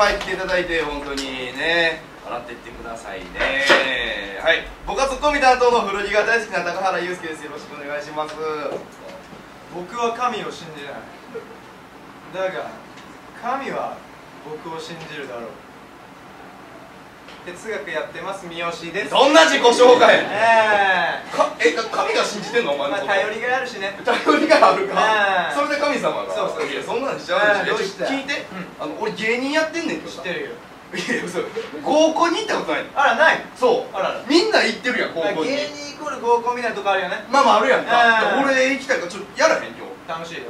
ぱい来ていただいて本当にね笑っていってくださいね。はい。僕はツッコミ担当の古着が大好きな高原祐介です。よろしくお願いします。僕は神を信じない。だが神は僕を信じるだろう。哲学やってます三好です。どんな自己紹介？ええ。かえ神が信じてんの？お前のこと。まあ頼りがあるしね。頼りがあるか？うんそれで神様が？そうそう。いやそんなんしちゃうでし聞いて。あの俺芸人やってんねんけど。さ知ってるよ。いやそう合コンに行ったことないの。あらない。そう。あらら。みんな行ってるやん合まあコンに。芸人イコール合コンみたいなとこあるよね。まあまああるやんか。うん。俺行きたいからちょっとやらへん今日。楽しい。よ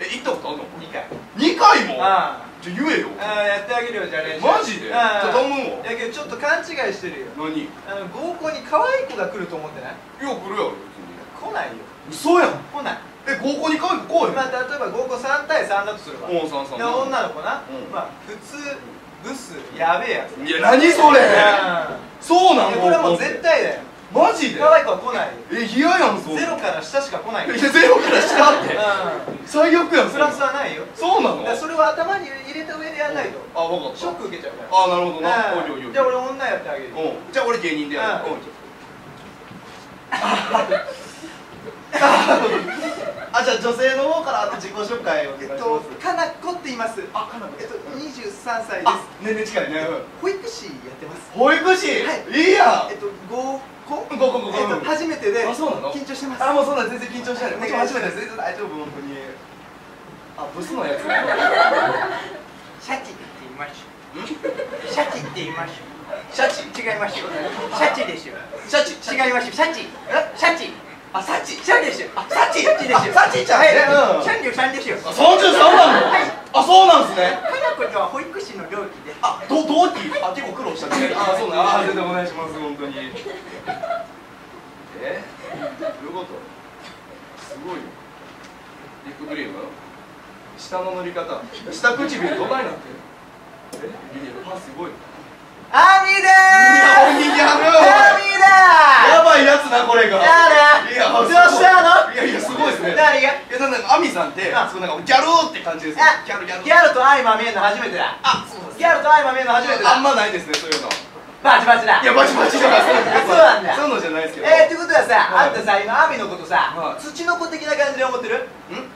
え行ったことあんの？2回。2回も？あじゃあ言えよ。ああやってあげるよじゃあ練習。マジで？うん頼むわ。だけどちょっと勘違いしてるよ何？よあの合コンに可愛い子が来ると思ってない？来るやろ来ないよ。別に嘘やん。来ない。え合コンに可愛い子来いまあ例えば合コン3対3だとするわおうさんさんで女の子な、うん。まあ普通ブスやべえやつ。いや何それ？そうなん。いやこれはもう絶対だよマジで？可愛い子は来ない。よえ嫌やんそゼロから下しか来ない。よいやゼロから下って。う最悪やんんプラスはないよ。そうなの？それを頭に入れた上でやんないと。あ分かった。ショック受けちゃうから。あなるほどな。うん。おいおいおいじゃあ俺女やってあげる。じゃあ俺芸人でやる。うん。う。ん あじゃあ女性の方からあの自己紹介をお願いします。えっとかなこって言います。あかなこ。えっと23歳であ年齢近いね。保育士やってます。保育士？はい。いいやんえっと合コンごごごごえっと初めてであそうなの？緊張してます。あもうそんな全然緊張しない。もちろん初めてです。全然大丈夫本当に。あブスのやつ。シャチって言いましょう。シャチって言いましょう。シャチ？違いましょうシャチでしょシャチ？違いましょうシャチ。え？シャチ。あサチ。シャでしょあサチ。シャチでしょあサチちゃはいシャンリュウさんでしょあ三十三なの？あそうなんですね。かなことは保育士の同期で。あど同期？あ結構苦労したね。あそうなんあ全然お願いします本当にえどういうこと？すごいよ。リップクリーム下の塗り方。下唇どないなってるえ？いやパすごい。アミでいやアミだやばいやつなこれが。やだ。いやどうしたの？いやいやすごいですね。何が？いやなんかアミさんってあ。すごいなんかギャルーって感じですよ。あギャルギャル。ギャルと相まみえるの初めてだ。あそうですギャルと相まみえるの初めてだ。あんまないですねそういうのバチバチだ。いやバチバチじゃない。そうなんだ。そういうのじゃないですけど。えー、ってことはさ、はい。あんたさ今アミのことさ、はい。土の子的な感じで思ってる？ん？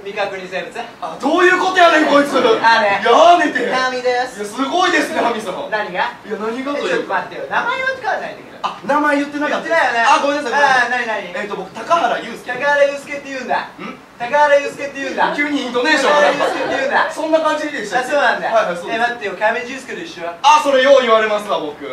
未確認生物？あどういうことやねんこいつ。あねやめて。いやアミですすごいですねハミさんいや何がとというか。待ってよ。名前は使わないんだけど。あ名前言ってなかっ言ったてないよね。あごめんなさいあー何何？えっと僕高原祐介。高原祐介って言うんだ。ん？高原祐介って言うんだ。急にイントネーション高原が祐介って言うんだ。そんな感じでしたあそうなんだ、はいはいそうえ待ってよ亀十介と一緒あそれよう言われますわ僕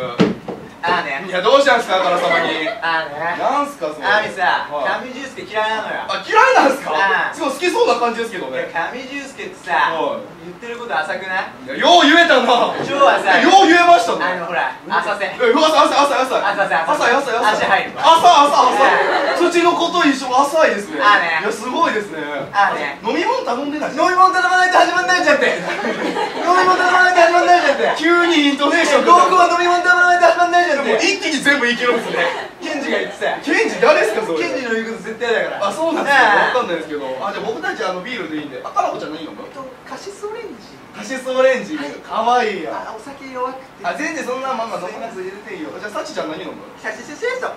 あーね。いやどうしたんですかあからさまに。あーね。なんすかそれアミさ、はい。亀十介嫌いなのよ。あ嫌いなんですか？あすごい好きそうな感じですけどいやね亀十介ってさはい。言ってること浅くない？いやよう言えたな。今日はさよう言えましたね。あのほら浅瀬。え朝朝朝朝朝朝朝朝朝足入る朝朝ね朝土の子と一緒浅いですね。あね。いやすごいですね。あね。飲み物頼んでない飲み物頼まないと始まんないじゃんって。飲み物頼まないと始まんないじゃんって。急にイントネーション合コンは飲み物頼まないと始まんないじゃんっもうて。一気に全部いけるんですね。ケンジが言ってたよケンジ誰ですかそれ。ケンジの言うこと絶対だから。あそうなんですか。わかんないですけど。あじゃあ僕たちあのビールでいいんで。あかなこちゃん何飲むえっとカシスオレンジ。カシスオレンジ。はい。かわいいやあお酒弱くて。あ全然そんなまんま飲まなくて入れていいよ。じゃあサチちゃん何飲む？カシス清楚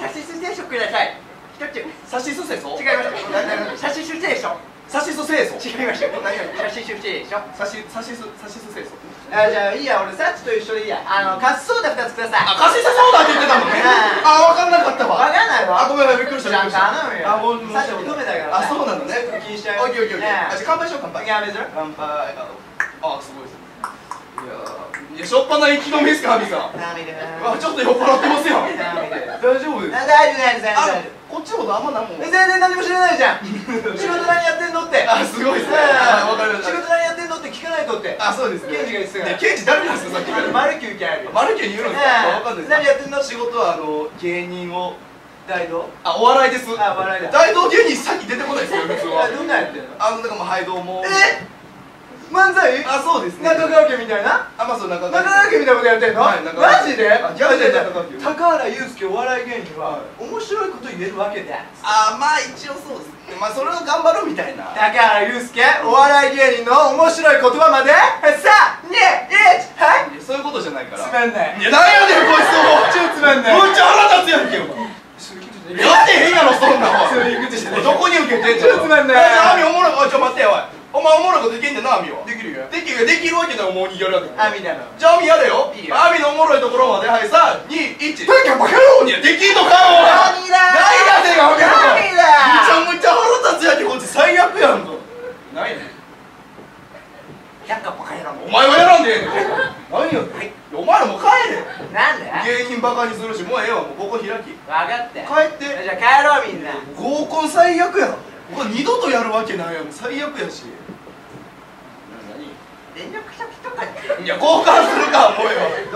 カシス清楚ください。一つ違いサシス清楚ます。カシス清楚サシス清楚違いますよ何々カシス清楚サシサシスサシス清楚あじゃあいいや俺サッチと一緒でいいやあのカスソーダ2つくださいあカシスソーダって言ってたのねあ分かんなかったわ分かんないわあごめんびっくりしたじゃあびっくりした頼むよあもうサッチ乙女だからあそうなのね気にしちゃうオッケーオッケーオッケーじゃあ乾杯しよう乾杯いやめぞ乾杯あすごいですいやいやしょっぱな生きのみですかハミさん。涙あちょっと酔っ払ってますよ。涙大丈夫ですあ大丈夫大丈夫こっちのことあんまなんも。え全然何も知らないじゃん。仕事何やってんのって。あすごいですね。わかりました。仕事何やってんのって聞かないとって。あそうですね。ケンジが言ってたから。いやケンジ誰なんですかさっきから。マルキューキャラマルケに言うのですかわかんない。です何やってんの仕事はあの芸人を大道？あお笑いです。あ笑いだ。大道芸人さっき出てこないですよ普通は。あどんなやってんの？あのだからもうはいどうも。え？漫才？あそうですね。中川家みたいな？あまあそう中中川家みたいなことやってんの、はいマジで？あギャグで？中川家。高原祐介お笑い芸人は、はい。面白いこと言えるわけだあまあ一応そうですね。まあそれを頑張ろうみたいな。高原祐介お笑い芸人の面白い言葉まで？321はい。そういうことじゃないから。つまんない。いやなんやねんこいつ。超つまんない。むっちゃ腹立つやんけお前。やってへんやろそんなん。そういうことじゃないどこに受けてんの？ちょっとつまんない。じゃあおもろい。おいちょ待ってよおいお前おもろいことできんねんなアミは。できるよ。できるよ。できるわけだよもう逃げるわけ。あみたいな。じゃあアミやれよ。いいよアミのおもろいところまではい321とにかくバカ野郎いやできんのかよお前。何だ。何やねんがバカ野郎何だ。むちゃむちゃ腹立つやんけこっち最悪やんか何やねん。百科バカ野郎お前はやらんでええねん。何よ。はい。お前らもう帰れ。なんだ芸人バカにするしもうええわ。もうここ開き。分かって帰って。じゃあ帰ろうみんな。合コン最悪や。んこれ二度とやるわけないやん。最悪やし電力初期とかいや交換するか思うええわ